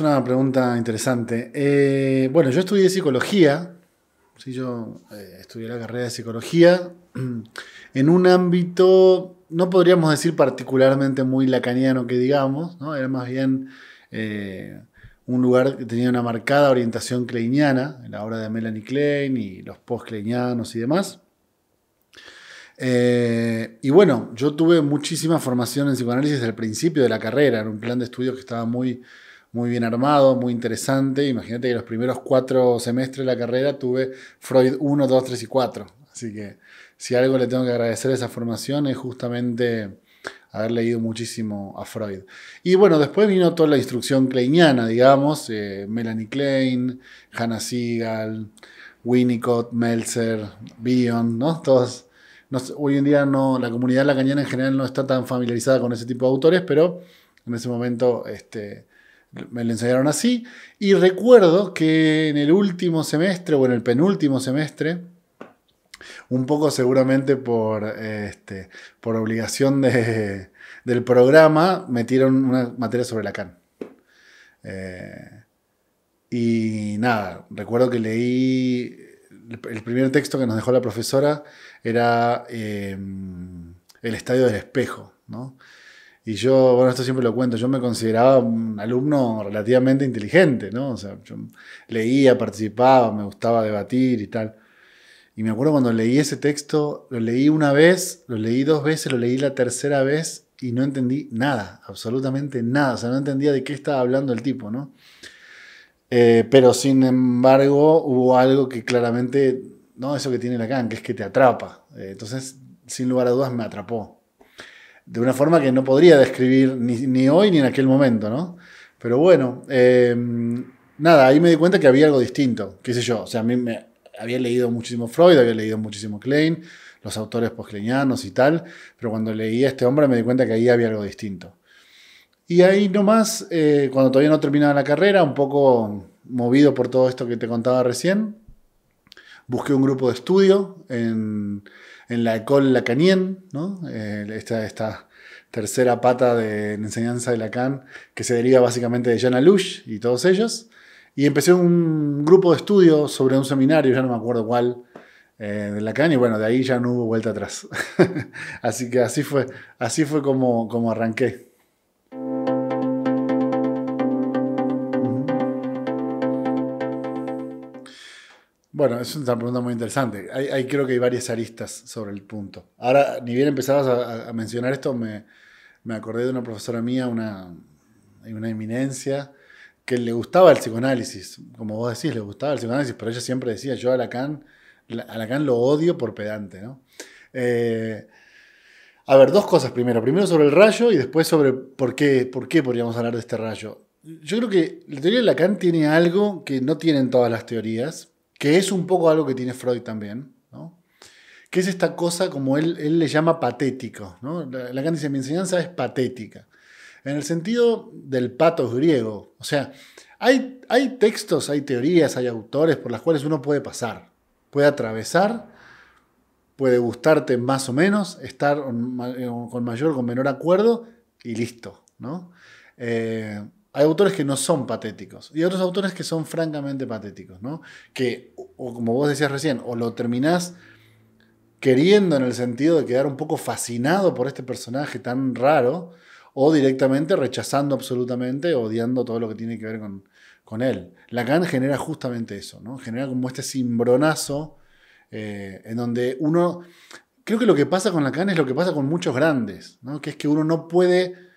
Es una pregunta interesante. Eh, bueno, yo estudié psicología. Sí, yo eh, estudié la carrera de psicología en un ámbito, no podríamos decir particularmente muy lacaniano que digamos, ¿no? Era más bien eh, un lugar que tenía una marcada orientación kleiniana, en la obra de Melanie Klein y los post-kleinianos y demás. Y bueno, yo tuve muchísima formación en psicoanálisis desde el principio de la carrera, era un plan de estudios que estaba muy, muy bien armado, muy interesante. Imagínate que los primeros cuatro semestres de la carrera tuve Freud 1, 2, 3 y 4. Así que si algo le tengo que agradecer a esa formación es justamente haber leído muchísimo a Freud. Y bueno, después vino toda la instrucción kleiniana, digamos, eh, Melanie Klein, Hannah Siegel, Winnicott, Meltzer, Bion, ¿no? Todos hoy en día no, la comunidad lacaniana en general no está tan familiarizada con ese tipo de autores, pero en ese momento este, me lo enseñaron así. Y recuerdo que en el último semestre o en el penúltimo semestre, un poco seguramente por, este, por obligación de, del programa, metieron una materia sobre Lacan. Eh, y nada, recuerdo que leí el primer texto que nos dejó la profesora era em, El Estadio del Espejo, ¿no? Y yo, bueno, esto siempre lo cuento, yo me consideraba un alumno relativamente inteligente, ¿no? O sea, yo leía, participaba, me gustaba debatir y tal. Y me acuerdo cuando leí ese texto, lo leí una vez, lo leí dos veces, lo leí la tercera vez y no entendí nada, absolutamente nada. O sea, no entendía de qué estaba hablando el tipo, ¿no? Eh, pero sin embargo, hubo algo que claramente, no eso que tiene Lacan, que es que te atrapa. Eh, entonces, sin lugar a dudas, me atrapó. De una forma que no podría describir ni, hoy ni en aquel momento, ¿no? Pero bueno, eh, nada, ahí me di cuenta que había algo distinto, qué sé yo. O sea, a mí me había leído muchísimo Freud, había leído muchísimo Klein, los autores postkleinianos y tal, pero cuando leí a este hombre me di cuenta que ahí había algo distinto. Y ahí nomás, eh, cuando todavía no terminaba la carrera, un poco movido por todo esto que te contaba recién, busqué un grupo de estudio en, la École Lacanien, ¿no? Eh, esta, tercera pata de enseñanza de Lacan, que se deriva básicamente de Jean Alouche y todos ellos. Y empecé un grupo de estudio sobre un seminario, ya no me acuerdo cuál, eh, de Lacan, y bueno, de ahí ya no hubo vuelta atrás. así que así fue, así fue como arranqué. Bueno, es una pregunta muy interesante. Hay, creo que hay varias aristas sobre el punto. Ahora, ni bien empezabas a, mencionar esto, me, acordé de una profesora mía, una, una eminencia, que le gustaba el psicoanálisis. Como vos decís, le gustaba el psicoanálisis, pero ella siempre decía, yo a Lacan, a Lacan lo odio por pedante. ¿no? Eh, a ver, dos cosas primero. Primero sobre el rayo y después sobre por qué, por qué podríamos hablar de este rayo. Yo creo que la teoría de Lacan tiene algo que no tienen todas las teorías, que es un poco algo que tiene Freud también, ¿no? que es esta cosa como él, él le llama patético. ¿no? Lacan dice, mi enseñanza es patética, en el sentido del patos griego. O sea, hay, hay textos, hay teorías, hay autores por las cuales uno puede pasar, puede atravesar, puede gustarte más o menos, estar con mayor o con menor acuerdo y listo. ¿no? Eh, hay autores que no son patéticos y otros autores que son francamente patéticos, ¿no? Que, o como vos decías recién, o lo terminás queriendo en el sentido de quedar un poco fascinado por este personaje tan raro, o directamente rechazando absolutamente, odiando todo lo que tiene que ver con, con él. Lacan genera justamente eso, ¿no? Genera como este cimbronazo eh, en donde uno... Creo que lo que pasa con Lacan es lo que pasa con muchos grandes, ¿no? Que es que uno no puede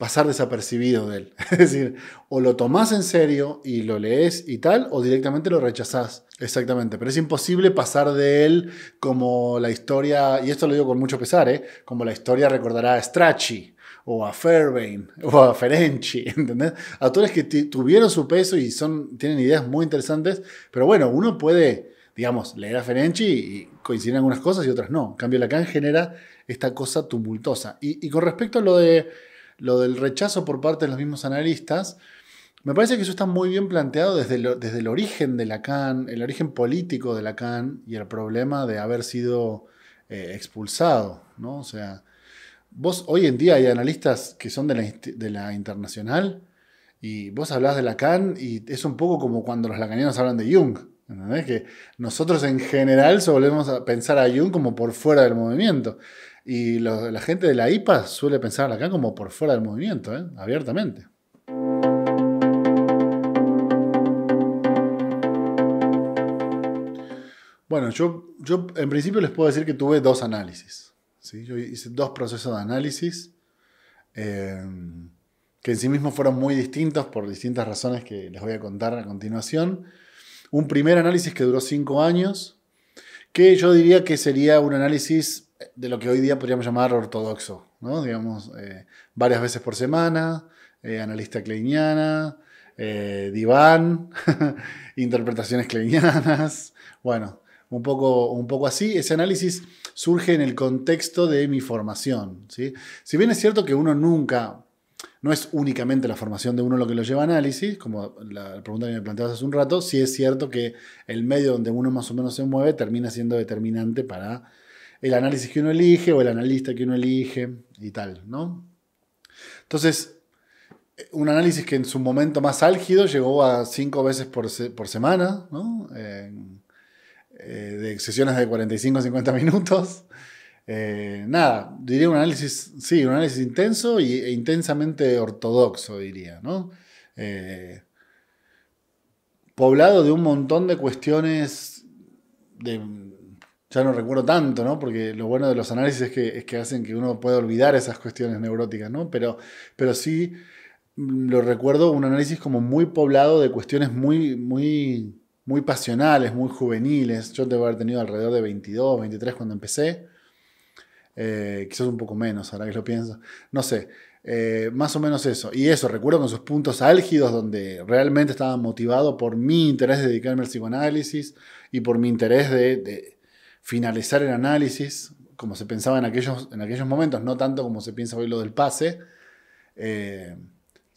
pasar desapercibido de él. Es decir, o lo tomás en serio y lo lees y tal, o directamente lo rechazás. Exactamente, pero es imposible pasar de él como la historia, y esto lo digo con mucho pesar, ¿eh? como la historia recordará a Strachey o a Fairbairn o a Ferenczi, ¿entendés? Autores que tuvieron su peso y son, tienen ideas muy interesantes, pero bueno, uno puede, digamos, leer a Ferenczi y coinciden algunas cosas y otras no. En cambio, Lacan genera esta cosa tumultuosa. y con respecto a lo de lo del rechazo por parte de los mismos analistas, me parece que eso está muy bien planteado desde, desde el origen de Lacan, el origen político de Lacan y el problema de haber sido eh, expulsado, ¿no? O sea, vos hoy en día hay analistas que son de la, internacional Y vos hablás de Lacan y es un poco como cuando los lacanianos hablan de Jung. ¿entendés? Que nosotros en general solemos pensar a Jung como por fuera del movimiento. Y la gente de la IPA suele pensar a Lacan como por fuera del movimiento, ¿eh? abiertamente. Bueno, yo, yo en principio les puedo decir que tuve dos análisis. ¿sí? Yo hice dos procesos de análisis eh, que en sí mismos fueron muy distintos por distintas razones que les voy a contar a continuación. Un primer análisis que duró cinco años, que yo diría que sería un análisis de lo que hoy día podríamos llamar ortodoxo, ¿no? digamos, eh, varias veces por semana, eh, analista kleiniana, diván, interpretaciones kleinianas, bueno, un poco, un poco así. Ese análisis surge en el contexto de mi formación. ¿sí? Si bien es cierto que uno nunca, no es únicamente la formación de uno lo que lo lleva a análisis, como la pregunta que me planteabas hace un rato, sí es cierto que el medio donde uno más o menos se mueve termina siendo determinante para el análisis que uno elige o el analista que uno elige y tal, ¿no? Entonces, un análisis que en su momento más álgido llegó a cinco veces por, semana, ¿no? Eh, de sesiones de 45 a 50 minutos. Eh, nada, diría un análisis, sí, un análisis intenso e intensamente ortodoxo, diría, ¿no? Eh, poblado de un montón de cuestiones de, ya no recuerdo tanto, ¿no? Porque lo bueno de los análisis es que, es que hacen que uno pueda olvidar esas cuestiones neuróticas, ¿no? Pero, pero sí lo recuerdo un análisis como muy poblado de cuestiones muy, muy muy pasionales, muy juveniles. Yo debo haber tenido alrededor de 22, 23 cuando empecé. Eh, quizás un poco menos, ahora que lo pienso. No sé, eh, más o menos eso. Y eso, recuerdo con sus puntos álgidos donde realmente estaba motivado por mi interés de dedicarme al psicoanálisis y por mi interés de, finalizar el análisis, como se pensaba en aquellos, en aquellos momentos, no tanto como se piensa hoy lo del pase. Eh,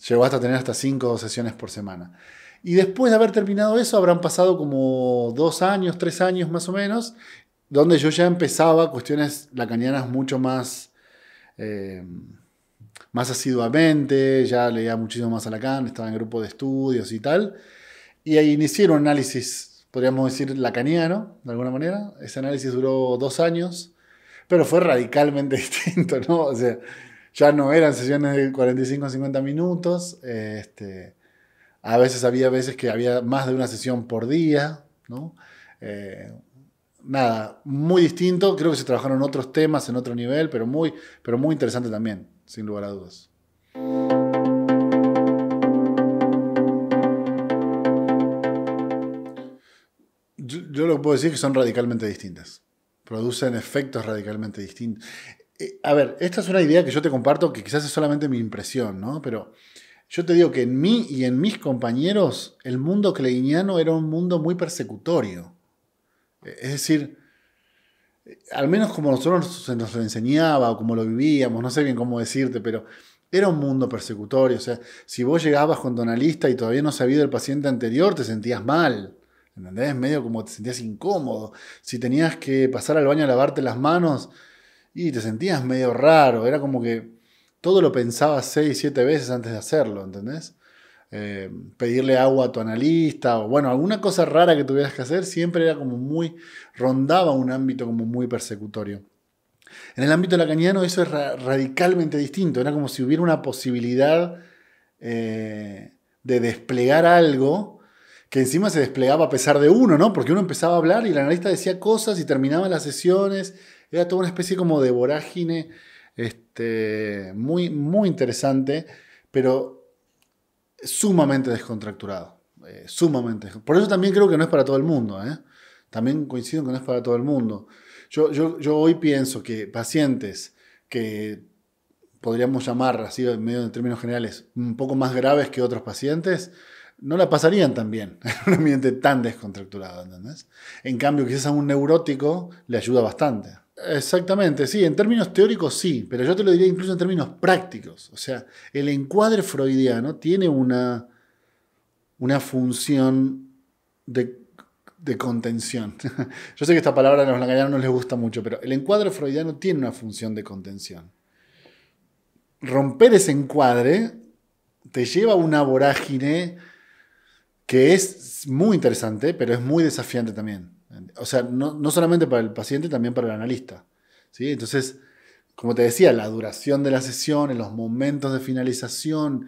llegó hasta tener hasta cinco sesiones por semana. Y después de haber terminado eso, habrán pasado como dos años, tres años más o menos, donde yo ya empezaba cuestiones lacanianas mucho más, eh, más asiduamente, ya leía muchísimo más a Lacan, estaba en grupo de estudios y tal. Y ahí inicié un análisis, podríamos decir, lacaniano, de alguna manera. Ese análisis duró dos años, pero fue radicalmente distinto, ¿no? O sea, ya no eran sesiones de 45 o 50 minutos. Este, a veces había veces que había más de una sesión por día, ¿no? Eh, nada, muy distinto. Creo que se trabajaron otros temas en otro nivel, pero muy, pero muy interesante también, sin lugar a dudas. Yo, lo que puedo decir es que son radicalmente distintas. Producen efectos radicalmente distintos. Eh, a ver, esta es una idea que yo te comparto que quizás es solamente mi impresión, ¿no? Pero yo te digo que en mí y en mis compañeros el mundo kleiniano era un mundo muy persecutorio. Es decir, al menos como nosotros se nos lo enseñaba o como lo vivíamos, no sé bien cómo decirte, pero era un mundo persecutorio. O sea, si vos llegabas con tu analista y todavía no sabías del paciente anterior, te sentías mal. ¿Entendés? Medio como te sentías incómodo. Si tenías que pasar al baño a lavarte las manos y te sentías medio raro. Era como que todo lo pensabas seis, siete veces antes de hacerlo, ¿entendés? Eh, pedirle agua a tu analista o bueno, alguna cosa rara que tuvieras que hacer siempre era como muy, rondaba un ámbito como muy persecutorio. En el ámbito lacaniano eso es radicalmente distinto, era como si hubiera una posibilidad eh, de desplegar algo que encima se desplegaba a pesar de uno, ¿no? Porque uno empezaba a hablar y el analista decía cosas y terminaba las sesiones, era toda una especie como de vorágine este, muy, muy interesante, pero sumamente descontracturado. Eh, sumamente. Por eso también creo que no es para todo el mundo. ¿eh? También coincido que no es para todo el mundo. Yo, yo, yo hoy pienso que pacientes que podríamos llamar, así en medio de términos generales, un poco más graves que otros pacientes, no la pasarían tan bien en un ambiente tan descontracturado, ¿entendés? En cambio, quizás a un neurótico le ayuda bastante. Exactamente, sí, en términos teóricos sí, pero yo te lo diría incluso en términos prácticos. O sea, el encuadre freudiano tiene una, una función de, contención. yo sé que esta palabra a los lacanianos no les gusta mucho, pero el encuadre freudiano tiene una función de contención. Romper ese encuadre te lleva a una vorágine que es muy interesante, pero es muy desafiante también. O sea, no, solamente para el paciente, también para el analista. ¿sí? Entonces, como te decía, la duración de la sesión, en los momentos de finalización,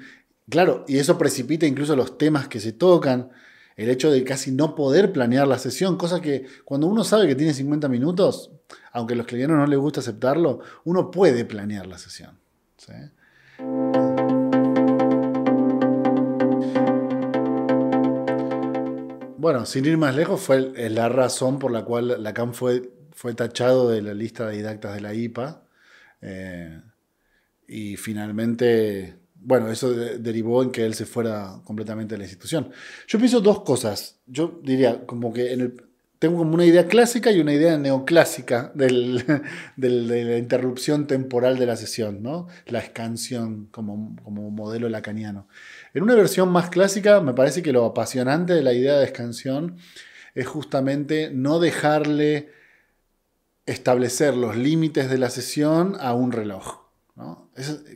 claro, y eso precipita incluso los temas que se tocan, el hecho de casi no poder planear la sesión, cosa que cuando uno sabe que tiene 50 minutos, aunque a los clientes no les gusta aceptarlo, uno puede planear la sesión. ¿sí? Bueno, sin ir más lejos, fue la razón por la cual Lacan fue, fue tachado de la lista de didactas de la IPA. Eh, y finalmente, bueno, eso derivó en que él se fuera completamente de la institución. Yo pienso dos cosas. Yo diría, como que tengo como una idea clásica y una idea neoclásica del, de la interrupción temporal de la sesión, ¿no? la escansión como, como modelo lacaniano. En una versión más clásica, me parece que lo apasionante de la idea de escansión es justamente no dejarle establecer los límites de la sesión a un reloj. ¿no?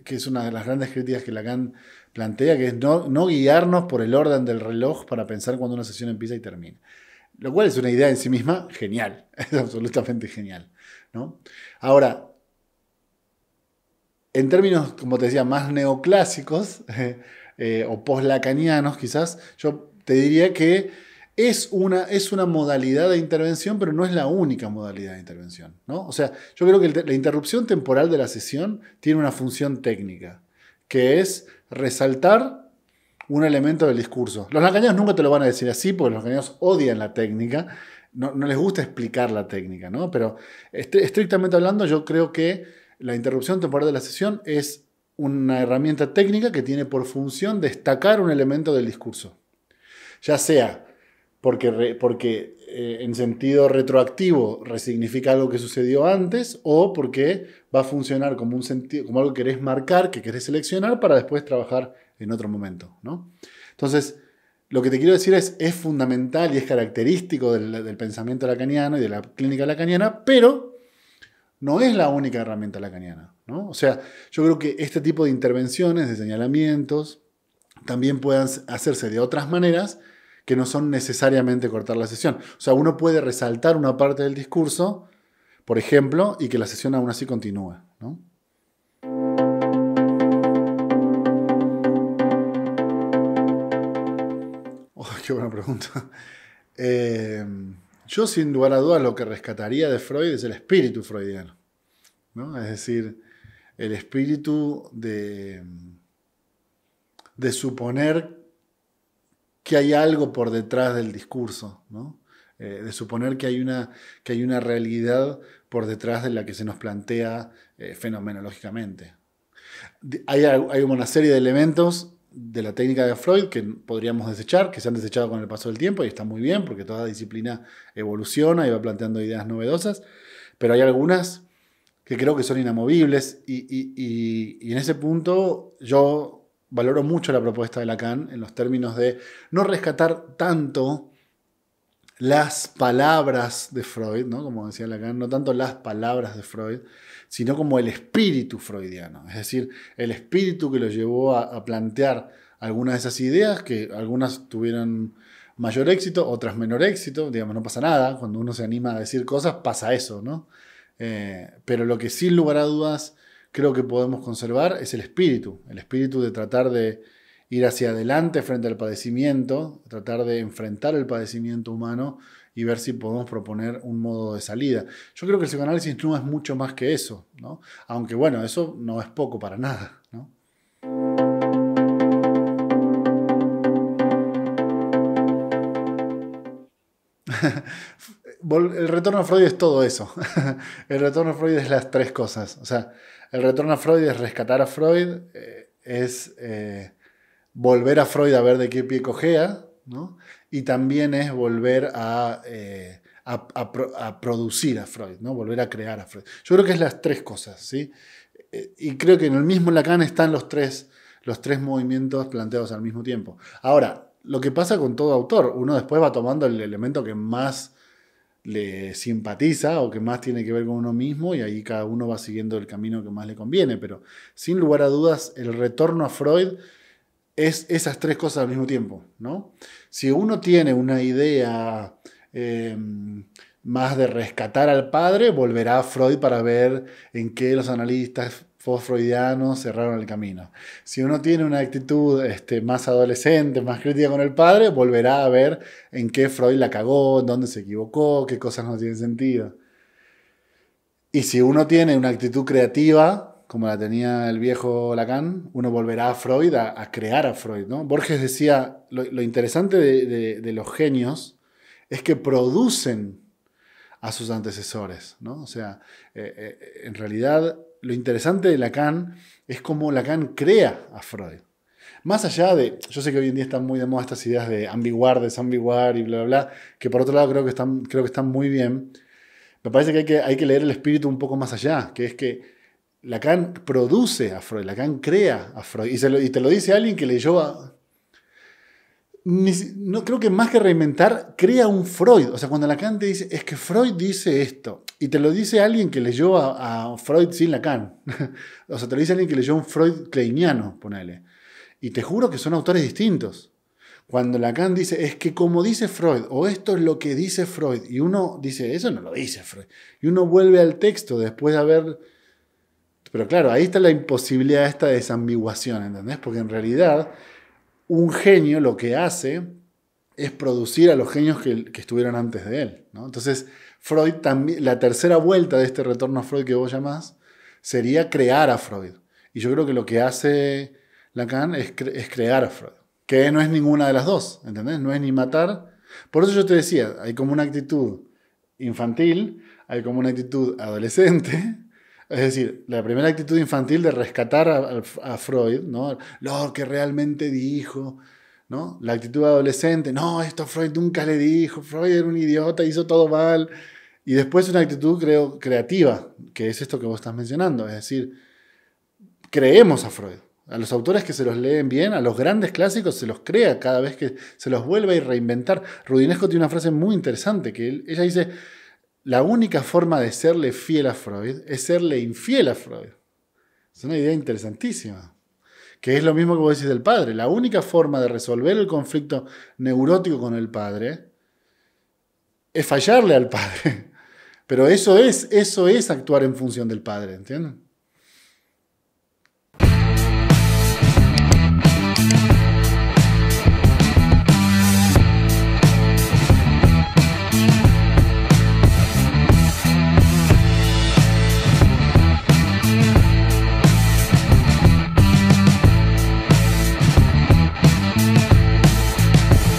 que es una de las grandes críticas que Lacan plantea, que es no, no guiarnos por el orden del reloj para pensar cuando una sesión empieza y termina. Lo cual es una idea en sí misma genial, es absolutamente genial. Ahora, en términos, como te decía, más neoclásicos eh, o post-lacanianos quizás, yo te diría que es una, es una modalidad de intervención, pero no es la única modalidad de intervención. ¿no? O sea, yo creo que la interrupción temporal de la sesión tiene una función técnica, que es resaltar un elemento del discurso. Los lacanianos nunca te lo van a decir así, porque los lacanianos odian la técnica, no, les gusta explicar la técnica, ¿no? Pero estrictamente hablando, yo creo que la interrupción temporal de la sesión es una herramienta técnica que tiene por función destacar un elemento del discurso. Ya sea porque, porque eh, en sentido retroactivo resignifica algo que sucedió antes o porque va a funcionar como, un sentido, como algo que querés marcar, que querés seleccionar para después trabajar en otro momento. ¿no? Entonces, lo que te quiero decir es, es fundamental y es característico del, pensamiento lacaniano y de la clínica lacaniana, pero no es la única herramienta lacaniana. ¿No? O sea, yo creo que este tipo de intervenciones, de señalamientos, también puedan hacerse de otras maneras que no son necesariamente cortar la sesión. O sea, uno puede resaltar una parte del discurso, por ejemplo, y que la sesión aún así continúe. ¿no? qué buena pregunta. Eh, yo, sin lugar a dudas, lo que rescataría de Freud es el espíritu freudiano. Es decir, el espíritu de, de suponer que hay algo por detrás del discurso, eh, de suponer que hay, una, que hay una realidad por detrás de la que se nos plantea eh, fenomenológicamente. Hay, hay, una serie de elementos de la técnica de Freud que podríamos desechar, que se han desechado con el paso del tiempo y está muy bien porque toda disciplina evoluciona y va planteando ideas novedosas, pero hay algunas que creo que son inamovibles y, en ese punto yo valoro mucho la propuesta de Lacan en los términos de no rescatar tanto las palabras de Freud, ¿no? como decía Lacan, no tanto las palabras de Freud, sino como el espíritu freudiano, es decir, el espíritu que lo llevó a, plantear algunas de esas ideas, que algunas tuvieron mayor éxito, otras menor éxito, digamos, no pasa nada, cuando uno se anima a decir cosas pasa eso, ¿no? Eh, pero lo que sin lugar a dudas creo que podemos conservar es el espíritu, el espíritu de tratar de ir hacia adelante frente al padecimiento, tratar de enfrentar el padecimiento humano y ver si podemos proponer un modo de salida. Yo creo que el psicoanálisis no es mucho más que eso, ¿no? Aunque bueno, eso no es poco para nada. el retorno a Freud es todo eso. el retorno a Freud es las tres cosas. O sea, el retorno a Freud es rescatar a Freud, eh, es eh, volver a Freud a ver de qué pie cojea, ¿no? y también es volver eh, a, a, producir a Freud, ¿no? volver a crear a Freud. Yo creo que es las tres cosas, ¿sí? Y creo que en el mismo Lacan están los tres, los tres movimientos planteados al mismo tiempo. Ahora, lo que pasa con todo autor, uno después va tomando el elemento que más le simpatiza o que más tiene que ver con uno mismo y ahí cada uno va siguiendo el camino que más le conviene, pero sin lugar a dudas el retorno a Freud es esas tres cosas al mismo tiempo, ¿no? Si uno tiene una idea em, más de rescatar al padre, volverá a Freud para ver en qué los analistas post-freudianos cerraron el camino. Si uno tiene una actitud este, más adolescente, más crítica con el padre, volverá a ver en qué Freud la cagó, dónde se equivocó, qué cosas no tienen sentido. Y si uno tiene una actitud creativa, como la tenía el viejo Lacan, uno volverá a Freud a, crear a Freud. ¿no? Borges decía, lo, interesante de, los genios es que producen a sus antecesores. ¿no? O sea, eh, eh, en realidad lo interesante de Lacan es cómo Lacan crea a Freud. Más allá de, yo sé que hoy en día están muy de moda estas ideas de ambiguar, desambiguar y bla, bla, bla, que por otro lado creo que están, creo que están muy bien. Me parece que hay, que hay que leer el espíritu un poco más allá, que es que Lacan produce a Freud, Lacan crea a Freud. Y, y te lo dice alguien que leyó a, no creo que más que reinventar, crea un Freud. O sea, cuando Lacan te dice, es que Freud dice esto, y te lo dice alguien que leyó a, Freud sin Lacan. o sea, te lo dice alguien que leyó un Freud kleiniano, ponele. Y te juro que son autores distintos. Cuando Lacan dice, es que como dice Freud, o esto es lo que dice Freud, y uno dice, eso no lo dice Freud. Y uno vuelve al texto después de haber... Pero claro, ahí está la imposibilidad de esta desambiguación, ¿entendés? Porque en realidad un genio lo que hace es producir a los genios que, estuvieron antes de él. Entonces, Freud también, la tercera vuelta de este retorno a Freud que vos llamás, sería crear a Freud. Y yo creo que lo que hace Lacan es, es crear a Freud, que no es ninguna de las dos, ¿entendés? No es ni matar. Por eso yo te decía, hay como una actitud infantil, hay como una actitud adolescente, es decir, la primera actitud infantil de rescatar a, Freud, ¿no? Lo que realmente dijo, ¿no? La actitud adolescente, no, esto Freud nunca le dijo, Freud era un idiota, hizo todo mal. Y después una actitud, creo, creativa, que es esto que vos estás mencionando, es decir, creemos a Freud. A los autores que se los leen bien, a los grandes clásicos se los crea cada vez que se los vuelve a reinventar. Rudinesco tiene una frase muy interesante, que ella dice, la única forma de serle fiel a Freud es serle infiel a Freud. Es una idea interesantísima. Que es lo mismo que vos decís del padre. La única forma de resolver el conflicto neurótico con el padre es fallarle al padre. Pero eso es, eso es actuar en función del padre, ¿entienden?